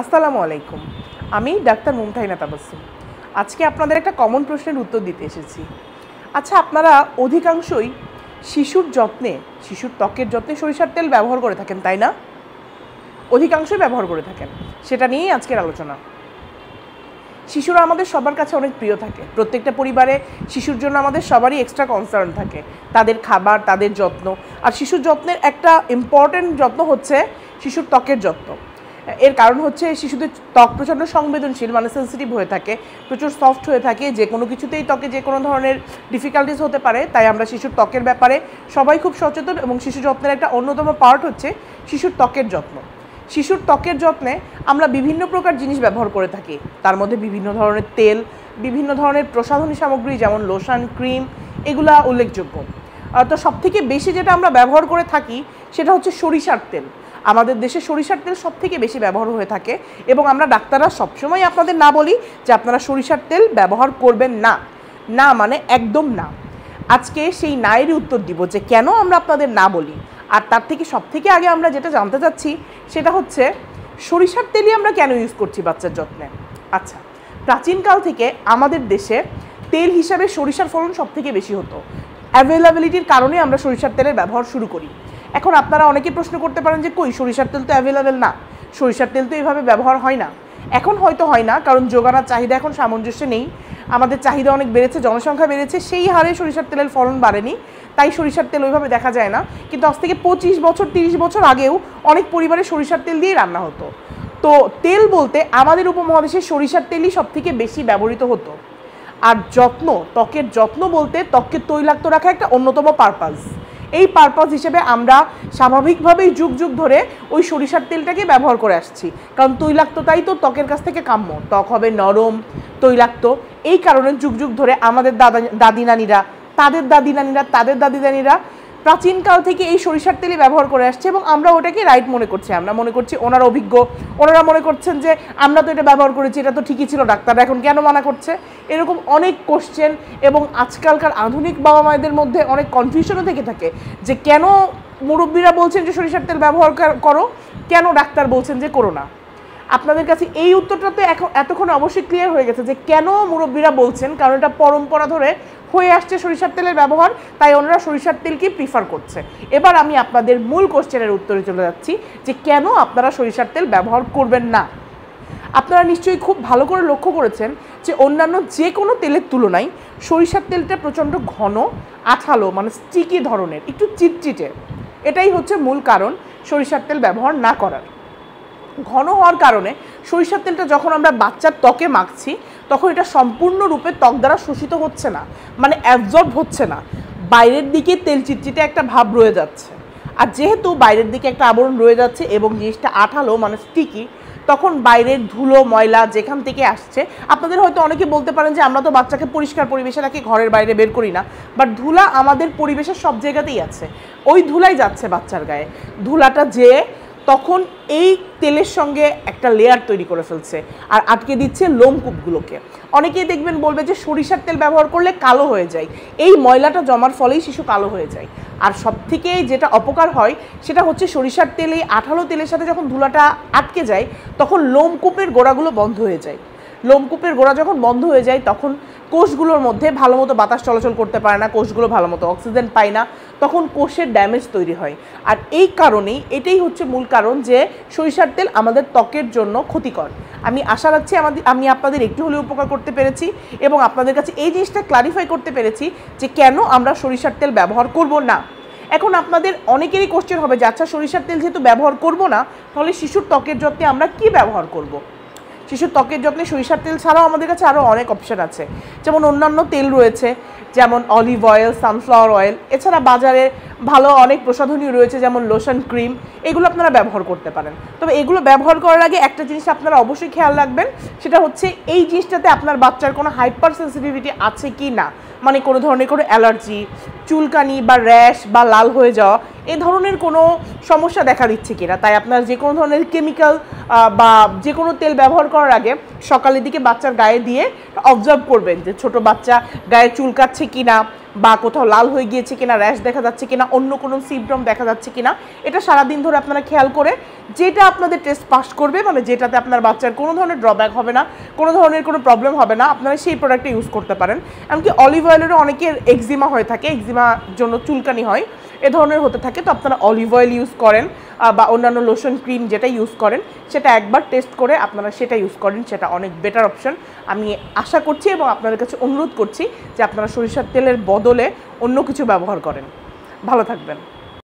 আসসালামু আলাইকুম। আমি ডাক্তার মুমতাহিনা তাবাসুম আজকে আপনাদের একটা কমন প্রশ্নের উত্তর দিতে এসেছি। আচ্ছা আপনারা অধিকাংশই শিশুর যত্নে, শিশুর ত্বকের যত্নে সরিষার তেল ব্যবহার করে থাকেন, তাই না? অধিকাংশই ব্যবহার করে থাকেন। সেটা নিয়েই আজকের আলোচনা। শিশুরা আমাদের সবার কাছে অনেক প্রিয় থাকে। প্রত্যেকটা পরিবারে শিশুর জন্য আমাদের সবারই এক্সট্রা কনসার্ন থাকে। তাদের খাবার, তাদের যত্ন। আর শিশুর যত্নের একটা ইম্পর্ট্যান্ট যত্ন হচ্ছে শিশুর ত্বকের যত্ন। এর কারণ হচ্ছে শিশুদের ত্বক প্রচণ্ড সংবেদনশীল মানে সেন্সিটিভ হয়ে থাকে, প্রচুর সফট হয়ে থাকে, যে কোনো কিছুতেই ত্বকে যে কোনো ধরনের ডিফিকাল্টিস হতে পারে, তাই আমরা শিশুর ত্বকের ব্যাপারে সবাই খুব সচেতন এবং শিশু যত্নের একটা অন্যতম পার্ট হচ্ছে শিশুর ত্বকের যত্ন। শিশুর ত্বকের যত্নে আমরা বিভিন্ন প্রকার জিনিস ব্যবহার করে থাকি। তার মধ্যে বিভিন্ন ধরনের তেল, বিভিন্ন ধরনের প্রসাধনী সামগ্রী যেমন লোশন ক্রিম এগুলা উল্লেখযোগ্য। তো সবথেকে বেশি যেটা আমরা ব্যবহার করে থাকি সেটা হচ্ছে সরিষার তেল। আমাদের দেশে সরিষার তেল সব থেকে বেশি ব্যবহার হয়ে থাকে এবং আমরা ডাক্তাররা সবসময় আপনাদের না বলি যে আপনারা সরিষার তেল ব্যবহার করবেন না। না মানে একদম না। আজকে সেই নায়েরই উত্তর দিব যে কেন আমরা আপনাদের না বলি। আর তার থেকে সব থেকে আগে আমরা যেটা জানতে চাচ্ছি সেটা হচ্ছে, সরিষার তেলই আমরা কেন ইউজ করছি বাচ্চার যত্নে? আচ্ছা প্রাচীনকাল থেকে আমাদের দেশে তেল হিসাবে সরিষার ফলন সব থেকে বেশি হতো। অ্যাভেলেবিলিটির কারণে আমরা সরিষার তেলের ব্যবহার শুরু করি। এখন আপনারা অনেকে প্রশ্ন করতে পারেন যে কই, সরিষার তেল তো অ্যাভেলেবেল না। সরিষার তেল তো এইভাবে ব্যবহার হয় না। এখন হয়তো হয় না, কারণ যোগানার চাহিদা এখন সামঞ্জস্য নেই। আমাদের চাহিদা অনেক বেড়েছে, জনসংখ্যা বেড়েছে, সেই হারে সরিষার তেলের ফলন বাড়েনি। তাই সরিষার তেল ওইভাবে দেখা যায় না। কিন্তু আজ থেকে পঁচিশ বছর, তিরিশ বছর আগেও অনেক পরিবারে সরিষার তেল দিয়েই রান্না হতো। তো তেল বলতে আমাদের উপমহাদেশে সরিষার তেলই সব থেকে বেশি ব্যবহৃত হতো। আর যত্ন, ত্বকের যত্ন বলতে ত্বকের তৈলাক্ত রাখা একটা অন্যতম পারপাস এই পারপাস হিসেবে আমরা স্বাভাবিকভাবেই যুগ যুগ ধরে ওই সরিষার তেলটাকে ব্যবহার করে আসছি। কারণ তৈলাক্ত তাই তো ত্বকের কাছ থেকে কাম্য। ত্বক হবে নরম, তৈলাক্ত। এই কারণে যুগ যুগ ধরে আমাদের দাদা, দাদি নানিরা, তাদের দাদি নানিরা, তাদের দাদি নানিরা প্রাচীনকাল থেকে এই সরিষার তেলই ব্যবহার করে আসছে এবং আমরা ওটাকে রাইট মনে করছি। আমরা মনে করছি ওনারা অভিজ্ঞ। ওনারা মনে করছেন যে, আমরা তো এটা ব্যবহার করেছি, এটা তো ঠিকই ছিল, ডাক্তাররা এখন কেন মানা করছে? এরকম অনেক কোশ্চেন এবং আজকালকার আধুনিক বাবা মায়েদের মধ্যে অনেক কনফিউশনও থেকে থাকে যে, কেন মুরব্বীরা বলছেন যে, সরিষার তেল ব্যবহার করো? কেন ডাক্তার বলছেন যে, করো না? আপনাদের কাছে এই উত্তরটা তো এখন এতক্ষণ অবশ্যই ক্লিয়ার হয়ে গেছে যে কেন মুরব্বীরা বলছেন, কারণ এটা পরম্পরা ধরে হয়ে আসছে সরিষার তেলের ব্যবহার, তাই ওনারা সরিষার তেলকেই প্রিফার করছে। এবার আমি আপনাদের মূল কোশ্চেনের উত্তরে চলে যাচ্ছি, যে কেন আপনারা সরিষার তেল ব্যবহার করবেন না? আপনারা নিশ্চয়ই খুব ভালো করে লক্ষ্য করেছেন যে অন্যান্য যে কোনো তেলের তুলনায় সরিষার তেলটা প্রচণ্ড ঘন, আঠালো মানে স্টিকি ধরনের, একটু চিটচিটে। এটাই হচ্ছে মূল কারণ সরিষার তেল ব্যবহার না করার। ঘন হওয়ার কারণে সরিষার তেলটা যখন আমরা বাচ্চার ত্বকে মাখছি, তখন এটা সম্পূর্ণরূপে ত্বক দ্বারা শোষিত হচ্ছে না মানে অ্যাবজর্ব হচ্ছে না। বাইরের দিকে তেল চিটচিটে একটা ভাব রয়ে যাচ্ছে। আর যেহেতু বাইরের দিকে একটা আবরণ রয়ে যাচ্ছে এবং জিনিসটা আঠালো মানে স্টিকি তখন বাইরের ধুলো, ময়লা যেখান থেকে আসছে, আপনাদের হয়তো অনেকে বলতে পারেন যে আমরা তো বাচ্চাকে পরিষ্কার পরিবেশে রাখি, ঘরের বাইরে বের করি না। বাট ধুলা আমাদের পরিবেশের সব জায়গাতেই আছে। ওই ধুলাই যাচ্ছে বাচ্চার গায়ে। ধুলাটা যেয়ে তখন এই তেলের সঙ্গে একটা লেয়ার তৈরি করে ফেলছে আর আটকে দিচ্ছে লোমকূপগুলোকে অনেকেই দেখবেন বলবে যে সরিষার তেল ব্যবহার করলে কালো হয়ে যায়। এই ময়লাটা জমার ফলেই শিশু কালো হয়ে যায়। আর সব থেকে যেটা অপকার হয় সেটা হচ্ছে সরিষার তেল এই আঠালো তেলের সাথে যখন ধুলাটা আটকে যায়, তখন লোমকূপের গোড়াগুলো বন্ধ হয়ে যায়। লোমকূপের গোড়া যখন বন্ধ হয়ে যায়, তখন কোষগুলোর মধ্যে ভালো মতো বাতাস চলাচল করতে পারে না, কোষগুলো ভালো মতো অক্সিজেন পায় না, তখন কোষের ড্যামেজ তৈরি হয়। আর এই কারণেই এটাই হচ্ছে মূল কারণ যে সরিষার তেল আমাদের ত্বকের জন্য ক্ষতিকর। আমি আশা রাখছি আমাদের, আমি আপনাদের একটু হলেও উপকার করতে পেরেছি এবং আপনাদের কাছে এই জিনিসটা ক্লারিফাই করতে পেরেছি যে কেন আমরা সরিষার তেল ব্যবহার করব না। এখন আপনাদের অনেকেরই কোশ্চেন হবে যে আচ্ছা সরিষার তেল যেহেতু ব্যবহার করব না, তাহলে শিশুর ত্বকের যত্নে আমরা কি ব্যবহার করব। শিশুর ত্বকের যত্নে সরিষার তেল ছাড়াও আমাদের কাছে আরও অনেক অপশান আছে। যেমন অন্যান্য তেল রয়েছে, যেমন অলিভ অয়েল সানফ্লাওয়ার অয়েল এছাড়া বাজারে ভালো অনেক প্রসাধনী রয়েছে, যেমন লোশন ক্রিম এগুলো আপনারা ব্যবহার করতে পারেন। তবে এগুলো ব্যবহার করার আগে একটা জিনিস আপনারা অবশ্যই খেয়াল রাখবেন, সেটা হচ্ছে এই জিনিসটাতে আপনার বাচ্চার কোনো হাইপার সেন্সিটিভিটি আছে কি না মানে কোনো ধরনের কোনো অ্যালার্জি চুলকানি বা র্যাশ বা লাল হয়ে যাওয়া এ ধরনের কোনো সমস্যা দেখা দিচ্ছে কিনা? তাই আপনার যে কোনো ধরনের কেমিক্যাল বা যে কোনো তেল ব্যবহার করার আগে সকালের দিকে বাচ্চার গায়ে দিয়ে অবজার্ভ করবেন যে ছোট বাচ্চা গায়ে চুলকাচ্ছে কি না বা কোথাও লাল হয়ে গিয়েছে কিনা র্যাশ দেখা যাচ্ছে কিনা, অন্য কোনো সিমটম দেখা যাচ্ছে কিনা। এটা সারাদিন ধরে আপনারা খেয়াল করে যেটা আপনাদের টেস্ট পাস করবে মানে যেটাতে আপনার বাচ্চার কোনো ধরনের ড্রব্যাক হবে না, কোনো ধরনের কোনো প্রবলেম হবে না, আপনারা সেই প্রোডাক্টটা ইউজ করতে পারেন। এমনকি অলিভ অয়েলেরও অনেকের এক্সিমা হয়ে থাকে এক্সিমার জন্য চুলকানি হয়, এ ধরনের হতে থাকে। তো আপনারা অলিভ অয়েল ইউজ করেন বা অন্যান্য লোশন ক্রিম যেটা ইউজ করেন, সেটা একবার টেস্ট করে আপনারা সেটা ইউজ করেন, সেটা অনেক বেটার অপশন আমি আশা করছি এবং আপনাদের কাছে অনুরোধ করছি যে আপনারা সরিষার তেলের বদলে অন্য কিছু ব্যবহার করেন। ভালো থাকবেন।